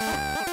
Música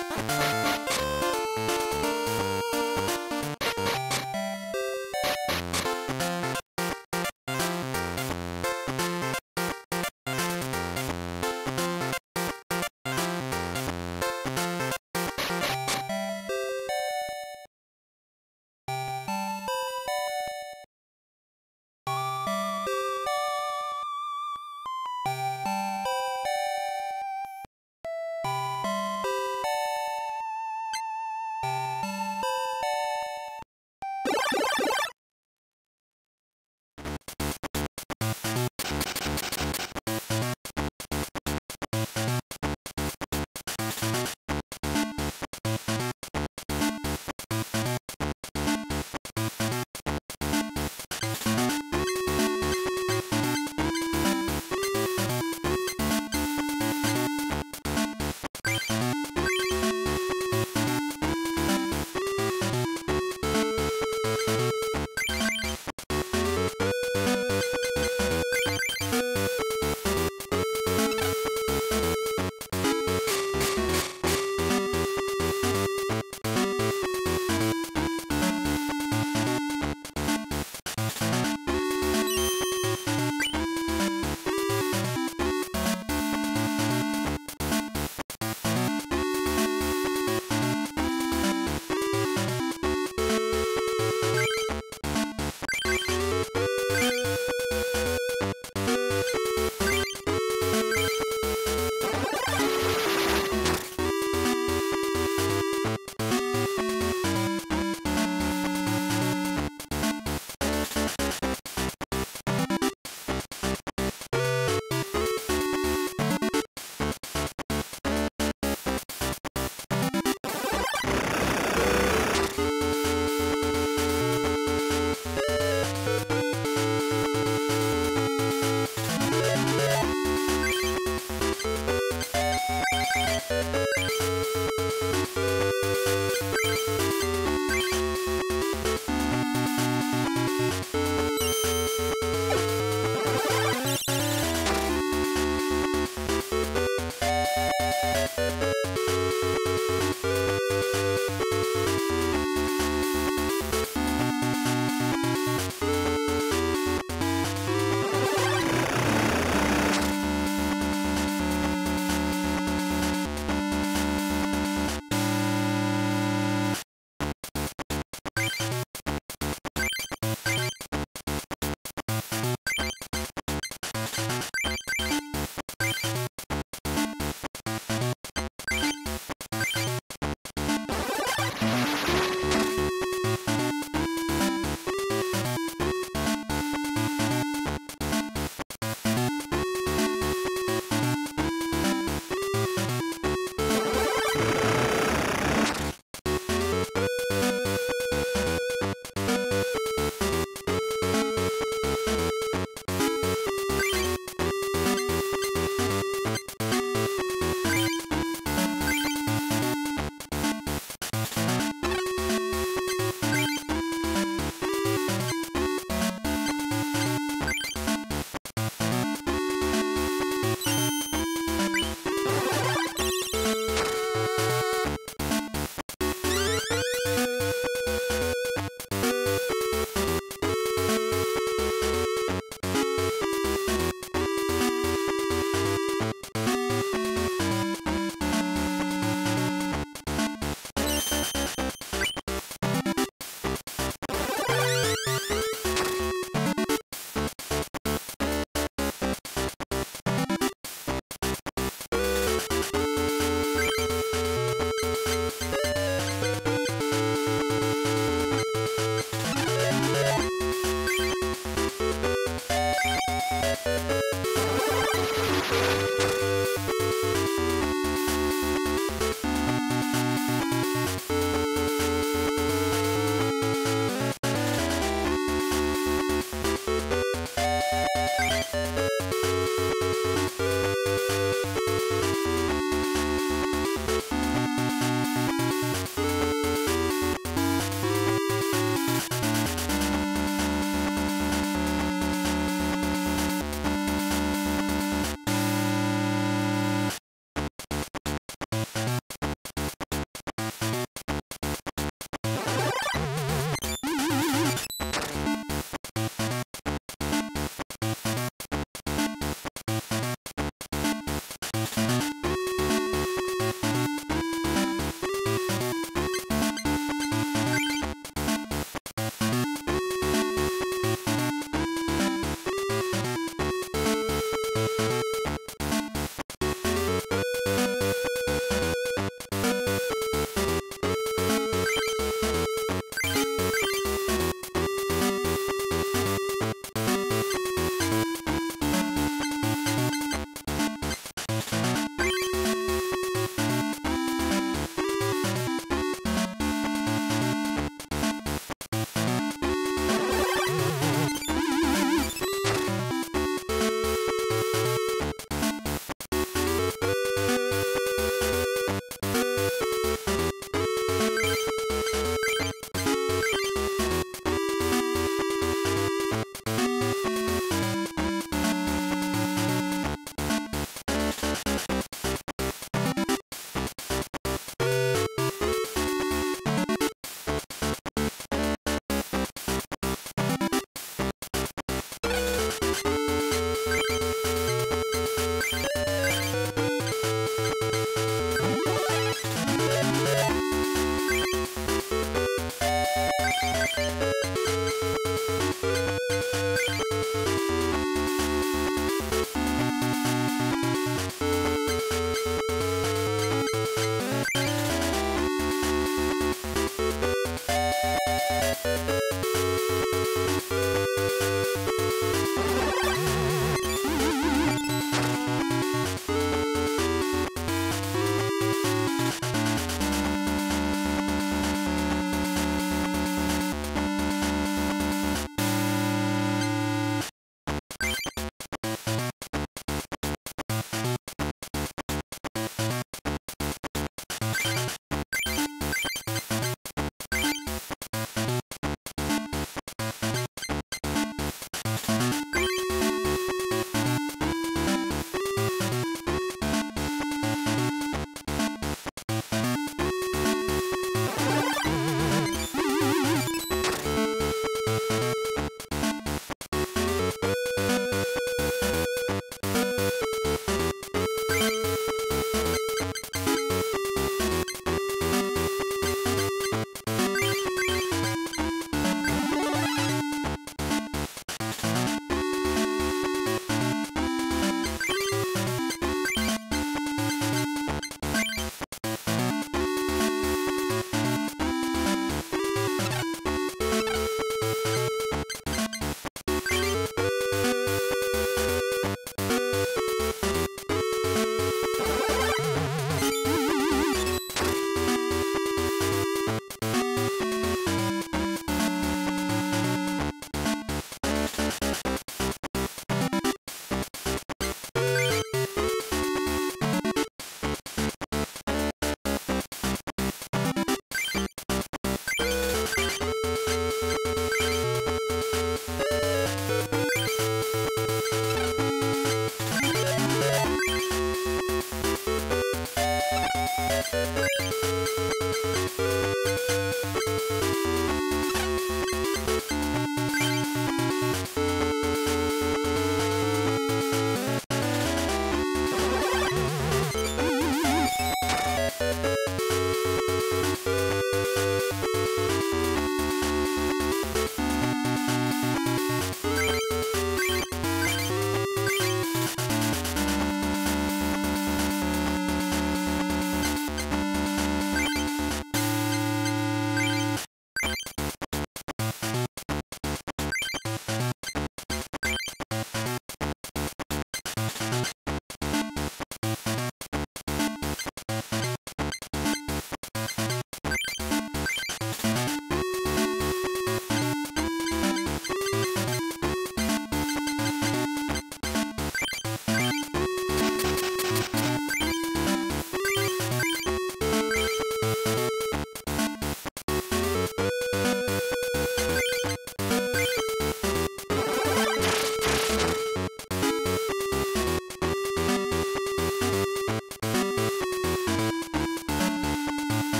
you